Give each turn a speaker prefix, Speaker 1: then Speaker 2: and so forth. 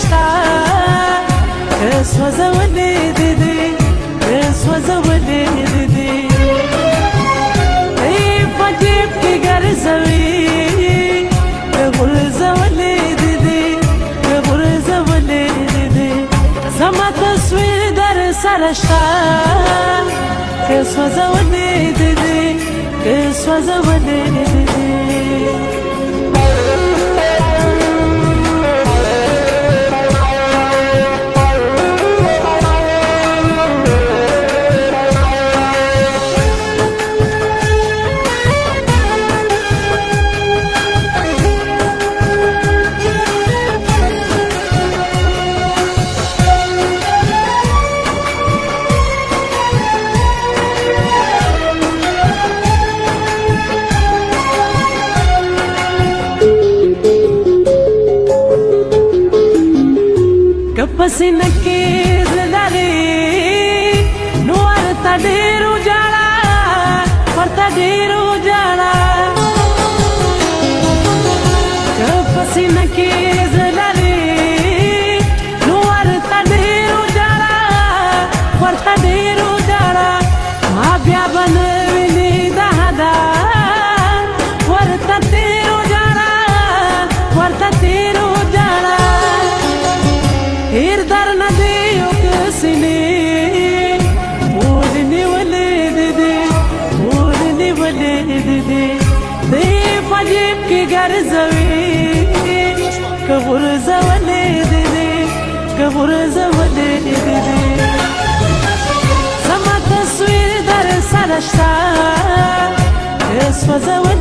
Speaker 1: شته سوځولې دې دې سوځولې دې دې ای په جیب کې ګرځوي ګل زولې دې دې ګل زولې دې دې زما تصویر در سره شته سوځولې دې دې سوځولې دې பசிந்த கேசுதரே நோர தடேரோ لرزوي که غورځولې دې دې که غورځولې دې دې زما تصویر در سره شته که سوځولې